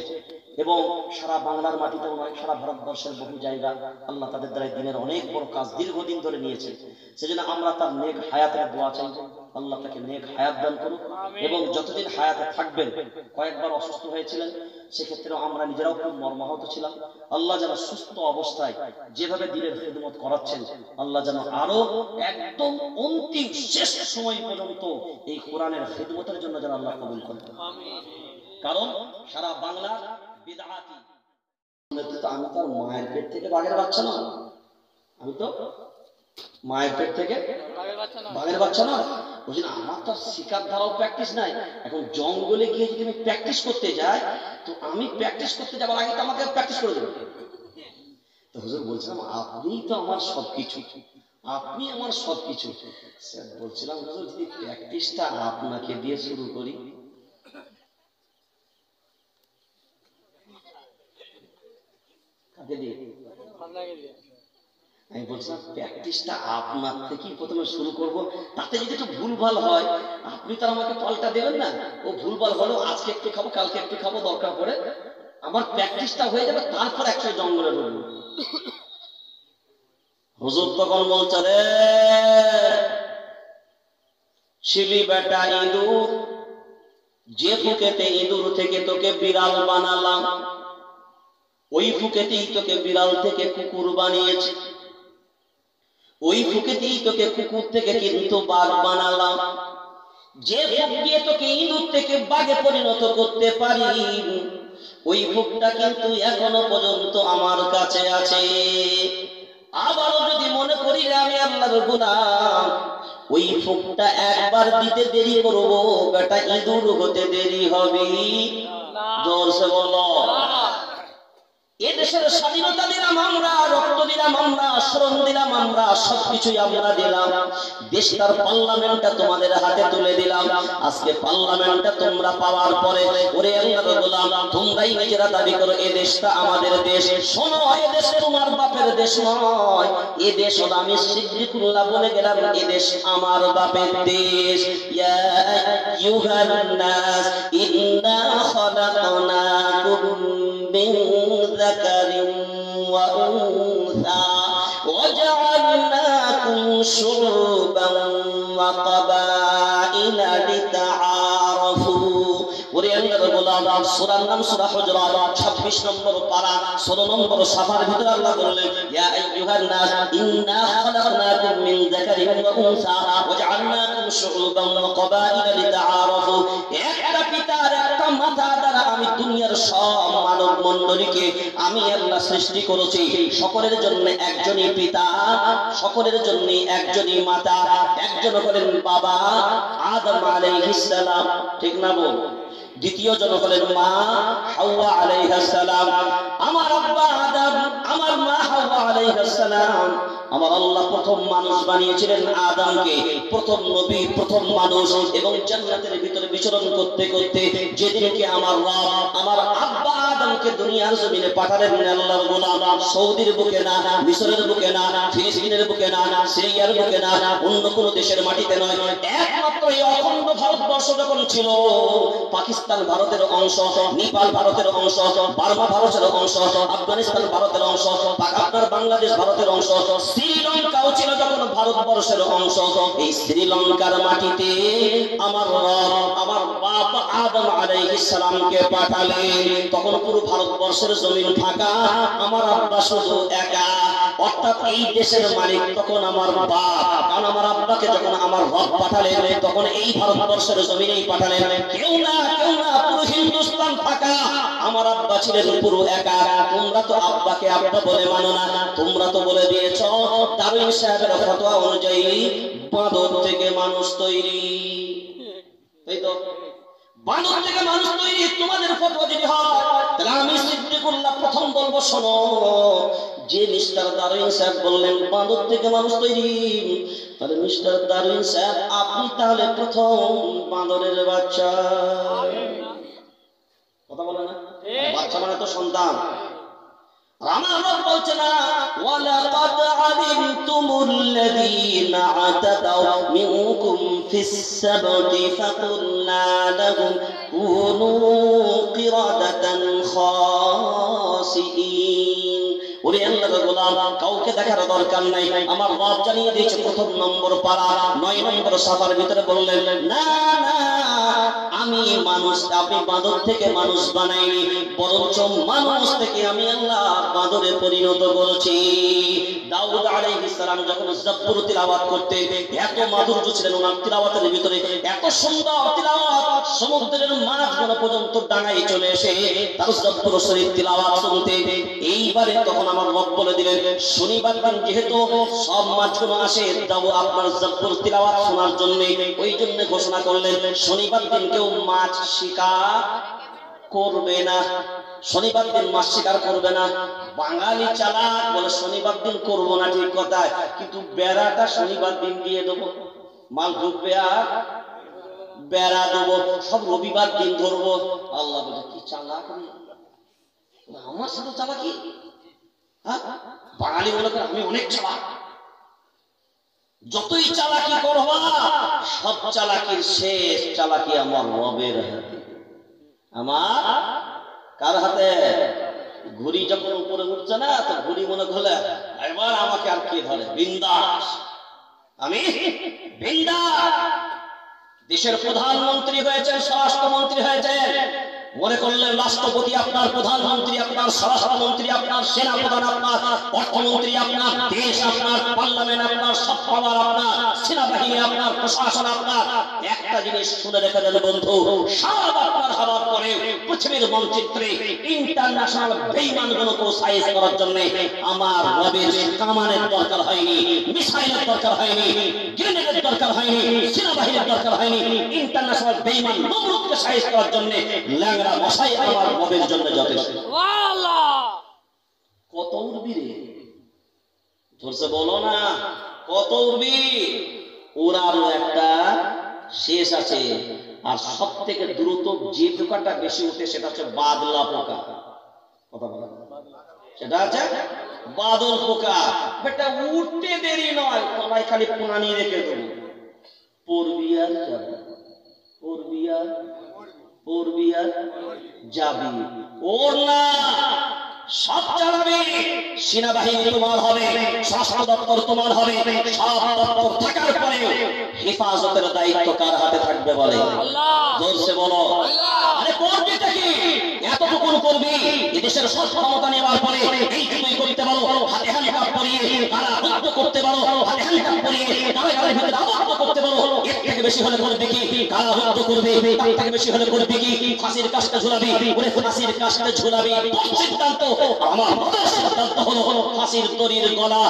এবং সারা বাংলার মাটিতেও নয় সারা ভারতবর্ষের বহু জায়গা আল্লাহ তাদের দ্বারা দিনের অনেক বড় কাজ দীর্ঘদিন ধরে নিয়েছে। সেজন্য আমরা তার নেক হায়াতের দোয়া চাইব। আল্লাহ তাকে নেক হায়াত দান করুক এবং যতদিন হায়াতে থাকবেন কয়েকবার অসুস্থ হয়েছিলেন সেক্ষেত্রেও আমরা নিজেরাও খুব মর্মাহত ছিলাম। আল্লাহ যেন সুস্থ অবস্থায় যেভাবে দিনের খেদমত করাচ্ছেন আল্লাহ যেন আরও একদম অন্তিম শেষ সময় পর্যন্ত এই কোরআনের খেদমতের জন্য যেন আল্লাহ কবুল করেন। কারণ সারা বাংলার বিদআতি তো আমি তো মায়ের পেট থেকে বাঘের বাচ্চা না আমি তো মায়ের পেট থেকে বাঘের বাচ্চা না বলছি না আমার তো শিকার ধারাও প্র্যাকটিস নাই। এখন জঙ্গলে গিয়ে যদি আমি প্র্যাকটিস করতে যাই তো আমি প্র্যাকটিস করতে যাবার আগে তো আমাকে প্র্যাকটিস করে দেবে তো হুজুর বলছিলাম আপনি তো আমার সবকিছু। আপনি আমার সবকিছু। স্যার বলছিলাম হুজুর যদি প্র্যাকটিসটা আপনাকে দিয়ে শুরু করি কাকে দিয়ে আপনাকে দিয়ে আমি বলছিলাম প্র্যাকটিসটা আপনার থেকেই প্রথমে শুরু করব। তাতে যদি একটু ভুলভাল হয়, আপনি তো আমাকে পাল্টা দেবেন না। ও ভুলভাল হলো আজকে একটু খাব, কালকে একটু খাব, দরকার পড়ে। আমার প্র্যাকটিসটা হয়ে যাবে, তারপর একশো জঙ্গলে ঢুকবো। হুজুর তখন বলছে শিলি বেটা ইঁদুর, যে ফুকেতে ইঁদুর থেকে তোকে বিড়াল বানালাম ওই ফুকেতেই তোকে বিড়াল থেকে কুকুর বানিয়েছে। ওই ফুকেতেই তোকে কুকুর থেকে কিন্তু বাঘ বানালাম। যে ফুক দিয়ে তোকে ইঁদুর থেকে বাঘে পরিণত করতে পারি ওই ফুকটা কিন্তু এখনও পর্যন্ত আমার কাছে আছে। আবারও যদি মনে করি আমি আল্লাহর গুনাহ ওই ফুকটা একবার দিতে দেরি করব বেটা ইঁদুর হতে দেরি হবে। না জোরসে বলো। এ দেশের স্বাধীনতা দিলাম আমরা, রক্ত দিলাম আমরা শ্রম দিলাম আমরা, সবকিছুই আমরা দিলাম। দেশটার পার্লামেন্টটা তোমাদের হাতে তুলে দিলাম। আজকে পার্লামেন্টটা তোমরা পাওয়ার পরে, ওরে আল্লাহ বললাম তোমরাই নিজেরা দাবি করো, এ দেশটা আমাদের দেশ। শোনো, এ দেশ তোমার বাপের দেশ নয়। এ দেশ হলো আমি সিদ্দিকুল্লাহ বলে গেলাম, এ দেশ আমার বাপের দেশ। ইয়া আইয়ুহান নাস, ইন্না খলাকনাকুম من ذكر وأنثى وجعلناكم شعوبا وقبائل لتعارفوا ওরে আল্লাহর গোলাম সূরার নাম সূরা হুজরাত 26 নম্বর পারা 16 নম্বর সাফার ভিতরে আল্লাহ বললেন ইয়া আইয়ুহান নাস ইন্না খালাকনাকুম মিন যাকারিন ওয়া উনসা ওয়া জাআলনাকুম শুউবান ওয়া ক্বাবাইলা লিতাআরাফু একটা পিতার একটা মাথা দ্বারা আমি দুনিয়ার সব মানব মণ্ডলীকে আমি আল্লাহ সৃষ্টি করেছি। সকলের জন্য একজনই পিতা, সকলের জন্য একজনই মাতা, একজন হলেন বাবা, আদম আলাইহিস ঠিক না বল দ্বিতীয় জন হলেন মা, হাওয়া আলাইহিস আমার আব্বা আদম, আমার মা হাওয়া আলাইহিস আমার আল্লাহ প্রথম মানুষ বানিয়েছিলেন আদমকে। প্রথম নবী, প্রথম মানুষ এবং জান্নাতের ভিতরে বিচরণ করতে করতে যেদিনকে আমার রব আমার আব্বা আদমকে দুনিয়ার জমিনে পাঠালেন আল্লাহর গোলাম। সৌদির বুকে না, মিশরের বুকে না, ফিলিস্তিনের বুকে না, সিরিয়ার বুকে না, অন্য কোন দেশের মাটিতে নয়। একমাত্র এই অখণ্ড ভারতবর্ষ যখন ছিল, পাকিস্তান ভারতের অংশ, নেপাল ভারতের অংশ, বার্মা ভারতের অংশ, আফগানিস্তান ভারতের অংশ আপনার বাংলাদেশ ভারতের অংশ শ্রীলঙ্কাও ছিল যখন ভারতবর্ষের অংশ। এই শ্রীলঙ্কার মাটিতে আমার রব, আমার বাপ আদম আলাইহিস সালামকে পাঠালেন। তখন পুরো ভারতবর্ষের জমিন ফাঁকা, আমার আব্বা শুধু একা। অর্থাৎ এই দেশের মালিক তখন আমার বাপ। কারণ আমার আব্বাকে যখন আমার রব পাঠালেন, তখন এই ভারতবর্ষের জমিনেই পাঠালেন। কেউ না কেউ না, পুরো হিন্দুস্তান ফাঁকা। আমার আব্বা ছিলেন পুরো একা। তোমরা তো আব্বাকে আব্বা বলে মানো না। তোমরা তো বলে দিয়েছ দারুইন সাহেবের ফতোয়া অনুযায়ী বাঁদর থেকে মানুষ তৈরি। তাই তো। বানর থেকে মানুষ তৈরি তোমাদের ফতোয়া যদি হয় তাহলে আমি সিদ্দিকুল্লাহ প্রথম বলব শোনো যে মিস্টার দারুইন সাহেব বললেন বাঁদর থেকে মানুষ তৈরি। তাহলে মিস্টার দারুইন সাহেব আপনি তাহলে প্রথম বাঁদরের বাচ্চা। কথা বলে না? বাচ্চা মানে তো সন্তান। আমার রব বলছে না ওয়ালাকাদ আলিমতুমুল্লাযীনা আতাদাউ মিনকুম ফিস সাবতি ফাকুলনা লাহুম কুনু কিরাদাতান খাসিইন কাউকে দেখার দরকার নাই। আমার জানিয়ে দিয়েছে প্রথম নম্বর নয় নম্বর সাফার ভিতরে বললেন, না আমি মানুষ আমি বাঁদর থেকে মানুষ বানাইনি, বরঞ্চ মানুষ থেকে আমি আল্লাহ বাঁদরে পরিণত করেছি। দাউদ যখন জব্বুর করতে, এত মাধুর্য ছিলেন ওনার ভিতরে, এত সুন্দর সমুদ্রের পর্যন্ত ডাঙায় চলে এসে তার জব্বুর শরীফ শুনতে, এইবারে তখন আমার রব বলে দিলেন, শনিবার দিন যেহেতু সব আসে দাও আপনার তিলাওয়াত শোনার জন্য ওই জন্য ঘোষণা করলেন, শনিবার দিন কেউ মাছ শিকার করবে না। শনিবার দিন মাছ শিকার করবে না। বাঙালি বলে শনিবার দিন করব না ঠিক কথা কিন্তু বেড়াটা শনিবার দিন দিয়ে দেবো। মাল ঢুকবে আর বেড়া দেবো, সব রবিবার দিন ধরবো। আল্লাহ বলে, কি চালাক আমার সাথে চালাকি? বাঙালি মনে করে আমি অনেক চালাক। যতই চালাকি করবা সব চালাকির শেষ চালাকি আমার রবের হাতে। আমার কার হাতে? ঘুড়ি যখন উপরে উঠছে না, তো ঘুড়ি মনে করলে, এবার আমাকে আর কে ধরে? বিন্দাস। আমি বিন্দাস। দেশের প্রধানমন্ত্রী হয়েছেন, স্বরাষ্ট্রমন্ত্রী হয়েছেন। মনে করলেন রাষ্ট্রপতি আপনার, প্রধানমন্ত্রী আপনার স্বরাষ্ট্রমন্ত্রী আপনার, সেনা প্রধান আপনার, অর্থমন্ত্রী আপনার, দেশ আপনার, পার্লামেন্ট আপনার, সব পাওয়ার আপনার, সেনাবাহিনী আপনার, প্রশাসন আপনার। একটা জিনিস শুনে রেখে দেন বন্ধু সব আপনার হওয়ার পরে পৃথিবীর মানচিত্রে ইন্টারন্যাশনাল বেইমানগুলোকে সাইজ করার জন্য আমার রবের কামানের দরকার হয়নি, মিসাইলের দরকার হয়নি, গ্রেনেডের দরকার হয়নি, সেনাবাহিনীর দরকার হয়নি, ইন্টারন্যাশনাল বেইমান নমরুদকে সাইজ করার জন্য ল্যাংড়া মশাই আমার রবের জন্য যথেষ্ট। কত উড়বি রে? ধরছে বলো না কত উড়বি ওর আরও একটা শেষ আছে আর সব থেকে দ্রুত যে পোকাটা বেশি উঠে সেটা হচ্ছে বাদলা পোকা। কথা বলা। সেটা আছে বাদল পোকা। বেটা উঠতে দেরি নয় তলায় খালি পানি রেখে দেবো। পড়বি আর যাবি পড়বি আর পড়বি আর যাবি। ওর না সব চালাবে সেনাবাহিনী তোমার হবে স্বাস্থ্য দপ্তর তোমার হবে সব দপ্তর থাকার পরে হেফাজতের দায়িত্ব কার হাতে থাকবে বলে? জোরসে বলো। আরে করবিটা কি? এতটুকুন করবি এদেশের সব ক্ষমতা নেওয়ার পরে এই করতে পারো, হাতে তারা হাতে হ্যান্ডকাপ পরিয়ে আবদ্ধ করতে পারো। এর থেকে বেশি হলে করবে কি? তার কি? ফাঁসির কাজটা কাজটা ঝুলাবি। সিদ্ধান্ত সিদ্ধান্ত হলো ফাঁসির দড়ির গলা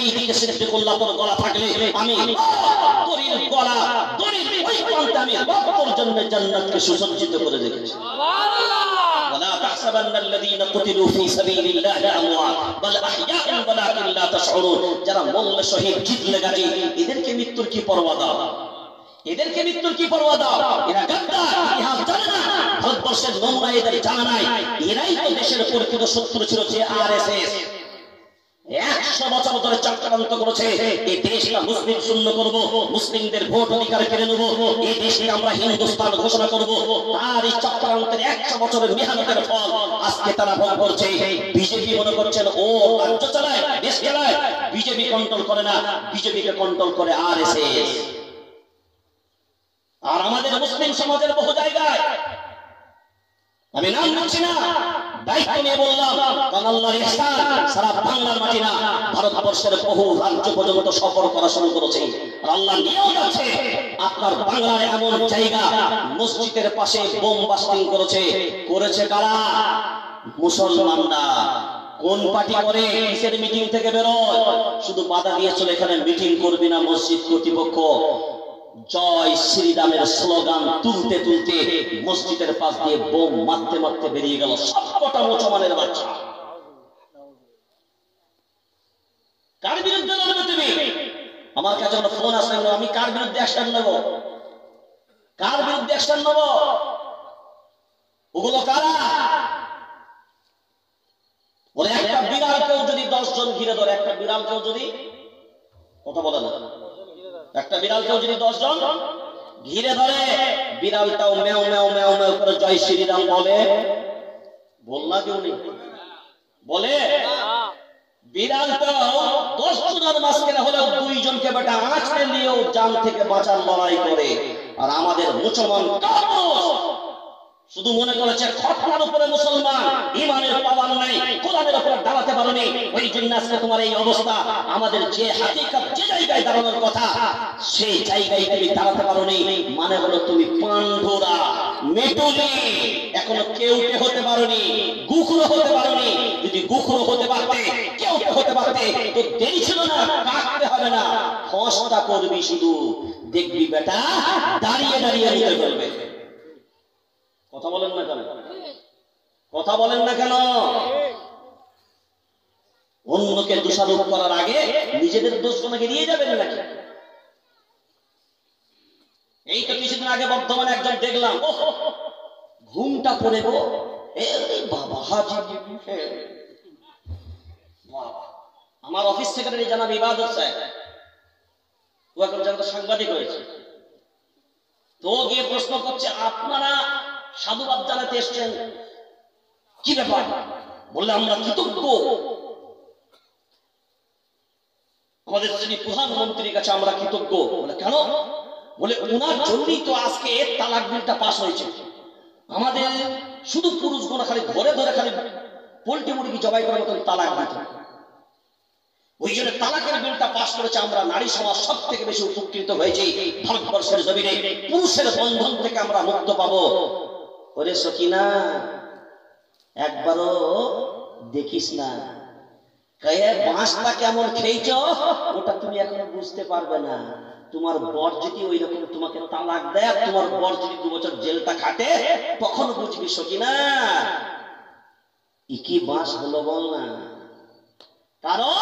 এই দিকে থাকলে আমি আমি জন্য জান্নাতকে সুসজ্জিত করে রেখেছি ولا تحسب তাহসাবান্নাল্লাযীনা কুতিলু ফী সাবিলিল্লাহি আমওয়াত বাল আহইয়াউন ওয়ালাকিন লা তাশউরুন যারা মরলে শহীদ জিতলে গাজী এদেরকে মৃত্যুর কি পরোয়া দাও এদেরকে মৃত্যুর কি পরোয়া দাও এরা গাদ্দার ইতিহাস জানে না ভারতবর্ষের নমুনা এদের জানা নাই এরাই তো দেশের প্রকৃত শত্রু ছিল যে আরএসএস একশো বছর ধরে চক্রান্ত করেছে। মুসলিম শূন্য করব, মুসলিমদের ভোট অধিকার কেড়ে ঘোষণা করব। আর এই চক্রান্তের একশো বছরের মেহনতের ফল তারা করছে। বিজেপি মনে করছেন, ও রাজ্য চালায়, দেশ চালায়। বিজেপি কন্ট্রোল করে না, বিজেপিকে কন্ট্রোল করে আর আর আমাদের মুসলিম সমাজের বহু জায়গায় আমি নাম বলছি না। এমন জায়গা মসজিদের পাশে বোম বাস্টিং করেছে। করেছে কারা? মুসলমানরা। কোন পার্টি করে? মিটিং থেকে বেরোয়? শুধু বাধা দিয়েছিল এখানে মিটিং করবি না মসজিদ কর্তৃপক্ষ। জয় শ্রীরামের স্লোগান তুলতে তুলতে মসজিদের পাশ দিয়ে বোম মারতে মারতে বেরিয়ে গেল সবকটা মুসলমানের বাচ্চা। কার বিরুদ্ধে লড়বে তুমি? আমার কাছে কোনো ফোন আসলে আমি কার বিরুদ্ধে অ্যাকশন নেব? কার বিরুদ্ধে অ্যাকশন নেব? ওগুলো কারা? বলে একটা বিড়াল কেউ যদি দশ জন ঘিরে ধরে, একটা বিড়াল কেউ যদি কথা বলে না। একটা বিড়ালকেও যদি দশজন ঘিরে ধরে, বিড়ালটাও মেও মেও মেও মেও করে জয় শ্রীরাম বলে। বললা কেউ নেই? বলে? বিড়ালটাও দশ জনের মাঝখানে হলেও দুইজনকে বেটা আঁচড়ে নিয়েও জান থেকে বাঁচার লড়াই করে। আর আমাদের মুসলমান শুধু মনে করেছে খতনার উপরে মুসলমান ইমানের পাওয়ার নাই, কোরআনের উপরে দাঁড়াতে পারোনি। ওই জন্য আজকে তোমার এই অবস্থা। আমাদের যে হাকিকাত, যে জায়গায় দাঁড়ানোর কথা, সেই জায়গায় তুমি দাঁড়াতে পারোনি। মানে হলো তুমি পান্ডুরা এখনও হতে পারোনি, গুখরো হতে পারোনি। যদি গুখরো হতে পারতে কেউ কে হতে পারতে, তো দেরি ছিল না কাটতে হবে না। ফসটা করবি শুধু। দেখবি বেটা, দাঁড়িয়ে দাঁড়িয়ে নিতে ফেলবে কথা বলেন না কেন? কথা বলেন না কেন? অন্যকে দোষারোপ করার আগে নিজেদের দোষ কোনাকে দিয়ে যাবেন নাকি? এই তো কিছুদিন আগে বর্ধমানে একজন দেখলাম। ঘুমটা পড়ে গো। বাবা, হাজি আমার অফিস সেক্রেটারি জানাব ইবাদত সাহেব। সাংবাদিক হয়েছে তো গিয়ে প্রশ্ন করছে, আপনারা সাধুবাদ জানাতে এসছেন। কি ব্যাপার? বললে আমরা কৃতজ্ঞ। আমাদের শ্রী প্রধানমন্ত্রীর কাছে আমরা কৃতজ্ঞ। বলে কেন? বলে ওনার জন্যই তো আজকে তালাক বিলটা পাস হয়েছে। আমাদের শুধু পুরুষ পুরুষগুলো খালি ধরে ধরে খালি পোল্ট্রি মুরগি জবাই করার মতন তালাক দিত। ওই জন্য তালাকের বিলটা পাশ করেছে আমরা, নারী সমাজ সব থেকে বেশি উপকৃত হয়েছে। ভারতবর্ষের জমিনে পুরুষের বন্ধন থেকে আমরা মুক্ত পাবো। ওরে সকিনা, একবারও দেখিস না। বাঁশটা কেমন খেয়েছ? ওটা তুমি এখনও বুঝতে পারবে না। তোমার বর যদি ওই রকম তোমাকে তালাক দেয় তোমার বর যদি দু বছর জেলটা খাটে, তখন বুঝবি সকিনা কি বাঁশ হলো বল না। কারণ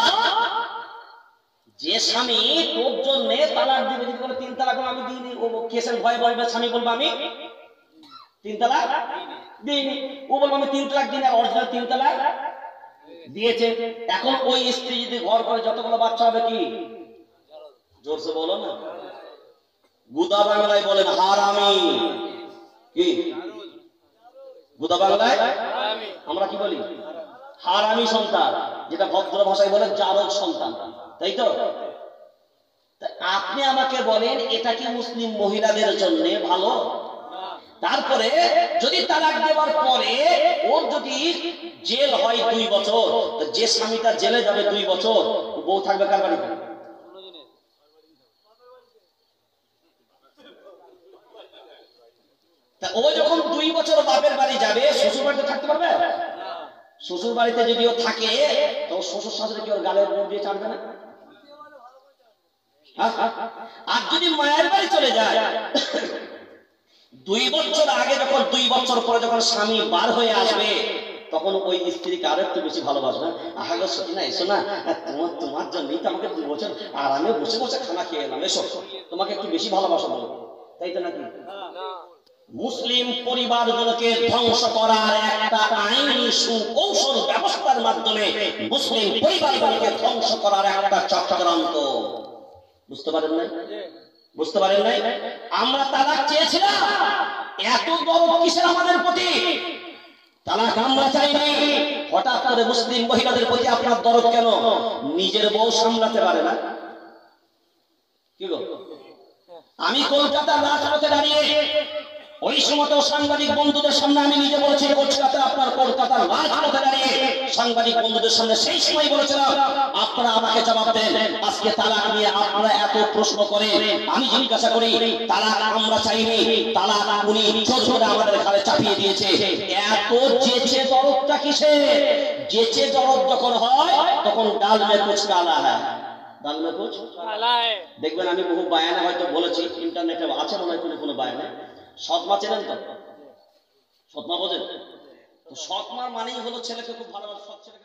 যে স্বামী তোর জন্য তালাক দিবে, যদি বলে তিন তালাক আমি দিইনি ও কেসের ভয় বলবে, স্বামী বলবে আমি তিন ও আমি তিন দিই তিন দিয়েছে। এখন ওই স্ত্রী যদি ঘর করে যতগুলো বাচ্চা হবে কি? বলো না। গুদা বাংলায় বলেন হারামি কি? গুদা বাংলায়? আমি আমরা কি বলি? হারামি সন্তান, যেটা ভদ্র ভাষায় বলে জারজ সন্তান। তাই তো আপনি আমাকে বলেন, এটা কি মুসলিম মহিলাদের জন্য ভালো? তারপরে যদি তালাক দেওয়ার পরে ওর যদি জেল হয় দুই বছর যে স্বামীটা জেলে যাবে দুই বছর বউ থাকবে কার বাড়িতে? ও যখন দুই বছর বাপের বাড়ি যাবে, শ্বশুর বাড়িতে থাকতে পারবে? শ্বশুর বাড়িতে যদি ও থাকে, তো শ্বশুর শাশুড়ি কি ওর গালের উপর দিয়ে চাটবে না? হ্যাঁ? আর যদি মায়ের বাড়ি চলে যায় দুই বছর আগে যখন, দুই বছর পরে যখন স্বামী বার হয়ে আসবে, তখন ওই স্ত্রীকে আরও একটু বেশি ভালোবাসবে। আহা গো সত্যি না এসো না। তোমার তোমার জন্যই তো আমাকে দু বছর আরামে বসে বসে খানা খেয়ে এলাম। এসো, তোমাকে একটু বেশি ভালোবাসা দেবো। তাই তো নাকি? না মুসলিম পরিবারগুলোকে ধ্বংস করার একটা আইনি সুকৌশল ব্যবস্থার মাধ্যমে মুসলিম পরিবারগুলোকে ধ্বংস করার একটা চক্রান্ত। বুঝতে পারেন নাই? বুঝতে পারেন নাই? আমরা তালাক চেয়েছিলাম। এত বড় কিসের আমাদের প্রতি? তালাক আমরা চাই নাই। হঠাৎ করে মুসলিম মহিলাদের প্রতি আপনার দরদ কেন? নিজের বউ সামলাতে পারে না। কি গো? আমি কলকাতার রাজপথে দাঁড়িয়ে ওই সময় সাংবাদিক বন্ধুদের সামনে আমি নিজে বলেছি কলকাতা আপনার কলকাতার রাজপথে দাঁড়িয়ে সাংবাদিক বন্ধুদের সামনে সেই সময় বলেছিলাম আপনারা আমাকে জবাব দেন আজকে তালাক নিয়ে আপনারা এত প্রশ্ন করে আমি জিজ্ঞাসা করি তালাক আমরা চাইনি তালাক উনি করে আমাদের ঘাড়ে চাপিয়ে দিয়েছে এত জেচে দরদটা কিসে? জেচে দরদ যখন হয় তখন ডাল মে কুচ কালা হয় ডাল মে কুচ পালায় দেখবেন আমি বহু বায়ানে হয়তো বলেছি ইন্টারনেটে আছে মনে হয় কোনো কোনো বায়ানে। সৎমা চেনেন তো? সৎমা বোঝেন? তো সৎমার মানেই হলো ছেলেকে খুব ভালোবাসে সৎ ছেলেকে